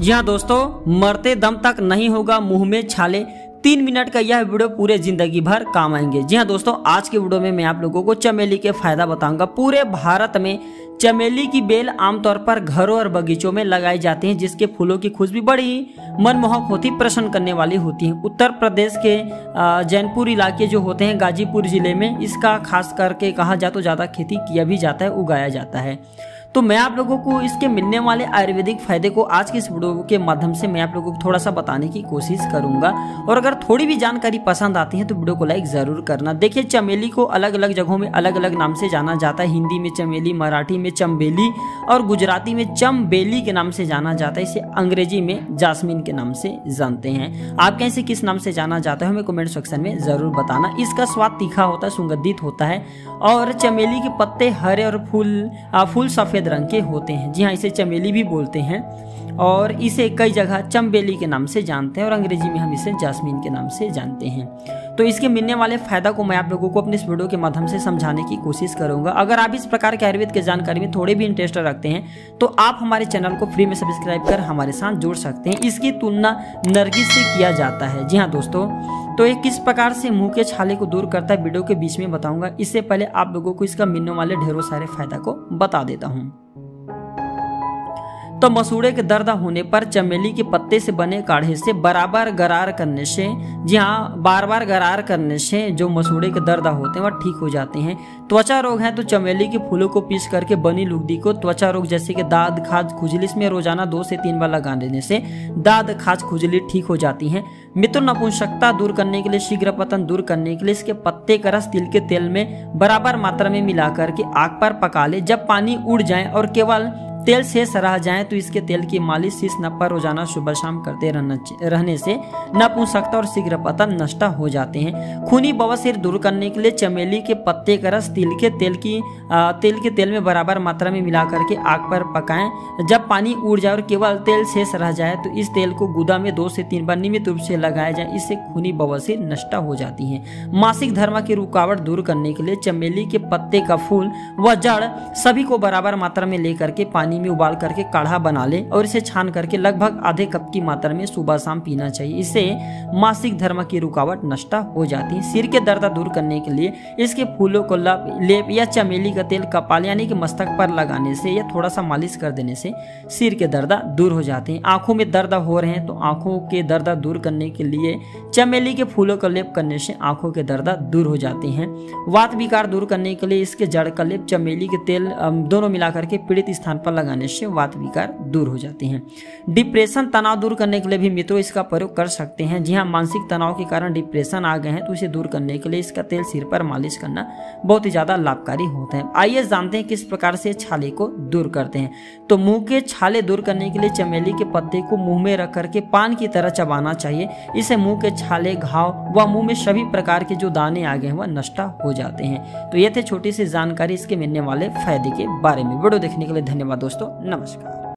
जी हाँ दोस्तों, मरते दम तक नहीं होगा मुँह में छाले। तीन मिनट का यह वीडियो पूरे ज़िंदगी भर काम आएँगे। जी हाँ दोस्तों, आज के वीडियो में मैं आप लोगों को चमेली के फ़ायदा बताऊँगा। पूरे भारत में चमेली की बेल आमतौर पर घरों और बगीचों में लगाई जाती है, जिसके फूलों की खुशबू बड़ी मनमोहक होती, प्रसन्न करने वाली होती है। उत्तर प्रदेश के जैनपुर इलाके जो होते हैं, गाजीपुर ज़िले में, इसका खास करके कहा जाए तो ज़्यादा खेती किया भी जाता है, उगाया जाता है। तो मैं आप लोगों को इसके मिलने वाले आयुर्वेदिक फ़ायदे को आज के इस वीडियो के माध्यम से मैं आप लोगों को थोड़ा सा बताने की कोशिश करूँगा। और अगर थोड़ी भी जानकारी पसंद आती है तो वीडियो को लाइक ज़रूर करना। देखिए, चमेली को अलग अलग जगहों में अलग अलग नाम से जाना जाता है। हिंदी में चमेली, मराठी में चमबेली और गुजराती में चमबेली के नाम से जाना जाता है। इसे अंग्रेज़ी में जासमीन के नाम से जानते हैं। आप कैसे किस नाम से जाना जाता है, हमें कमेंट सेक्शन में ज़रूर बताना। इसका स्वाद तीखा होता है, सुगंधित होता है और चमेली के पत्ते हरे और फूल फूल सफ़ेद सफ़ेद रंग के होते हैं। जी हाँ इसे चमेली भी बोलते हैं और इसे कई जगह चमबेली के नाम से जानते हैं और अंग्रेज़ी में हम इसे जासमीन के नाम से जानते हैं। तो इसके मिलने वाले फ़ायदा को मैं आप लोगों को अपने इस वीडियो के माध्यम से समझाने की कोशिश करूँगा। अगर आप इस प्रकार के आयुर्वेद की जानकारी में थोड़े भी इंटरेस्ट रखते हैं तो आप हमारे चैनल को फ्री में सब्सक्राइब कर हमारे साथ जुड़ सकते हैं। इसकी तुलना नरगिस से किया जाता है। जी हाँ दोस्तों तो ये किस प्रकार से मुँह के छाले को दूर करता है वीडियो के बीच में बताऊँगा। इससे पहले आप लोगों को इसका मिलने वाले ढेरों सारे फ़ायदा को बता देता हूँ। तो मसूड़े के दर्द होने पर चमेली के पत्ते से बने काढ़े से बराबर गरार करने से, जी हाँ बार बार गरार करने से जो मसूड़े के दर्द होते हैं, वह ठीक हो जाते हैं। त्वचा रोग है तो चमेली के फूलों को पीस करके बनी लुगदी को त्वचा रोग जैसे कि दाद खाज खुजली, इसमें रोज़ाना दो से तीन बार लगा देने से दाद खाज खुजली ठीक हो जाती है। मित्र नपुंसकता दूर करने के लिए, शीघ्र पतन दूर करने के लिए इसके पत्ते का रस तिल के तेल में बराबर मात्रा में मिला करके आग पर पका ले। जब पानी उड़ जाए और केवल तेल शेष रह जाए तो इसके तेल की मालिश शीश न पर रोज़ाना सुबह शाम करते रहना से नपुंसकता और शीघ्र पतन नष्ट हो जाते हैं। खूनी बवासीर दूर करने के लिए चमेली के पत्ते का रस तिल के तेल की आ, तेल के तेल में बराबर मात्रा में मिला करके आग पर पकाएँ। जब पानी उड़ जाए और केवल तेल शेष रह जाए तो इस तेल को गुदा में दो से तीन बार नियमित रूप से लगाया जाए इससे खूनी बवासीर नष्ट हो जाती है। मासिक धर्म की रुकावट दूर करने के लिए चमेली के पत्ते का फूल व जड़ सभी को बराबर मात्रा में लेकर के पानी पानी में उबाल करके काढ़ा बना ले और इसे छान करके लगभग आधे कप की मात्रा में सुबह शाम पीना चाहिए। इससे मासिक धर्म की रुकावट नष्ट हो जाती है। सिर के दर्द दूर करने के लिए इसके फूलों को लेप या चमेली का तेल कपाल यानी कि मस्तक पर लगाने से या थोड़ा सा मालिश कर देने से सिर के दर्द दूर हो जाते हैं। आँखों में दर्द हो रहे हैं तो आँखों के दर्द दूर करने के लिए चमेली के फूलों का लेप करने से आँखों के दर्द दूर हो जाते हैं। वात विकार दूर करने के लिए इसके जड़ का लेप, चमेली के तेल दोनों मिलाकर के पीड़ित स्थान पर लगाने से वात विकार दूर हो जाते हैं। डिप्रेशन तनाव दूर करने के लिए भी मित्रों इसका प्रयोग कर सकते हैं। जी हाँ मानसिक तनाव के कारण डिप्रेशन आ गए हैं तो इसे दूर करने के लिए इसका तेल सिर पर मालिश करना बहुत ही ज़्यादा लाभकारी होता है। आइए जानते हैं किस प्रकार से छाले को दूर करते हैं। तो मुँह के छाले दूर करने के लिए चमेली के पत्ते को मुँह में रख करके पान की तरह चबाना चाहिए। इसे मुँह के छाले, घाव व मुँह में सभी प्रकार के जो दाने आ गए हैं, वह नष्ट हो जाते हैं। तो ये थे छोटी सी जानकारी इसके मिलने वाले फ़ायदे के बारे में। वीडियो देखने के लिए धन्यवाद दोस्तों नमस्कार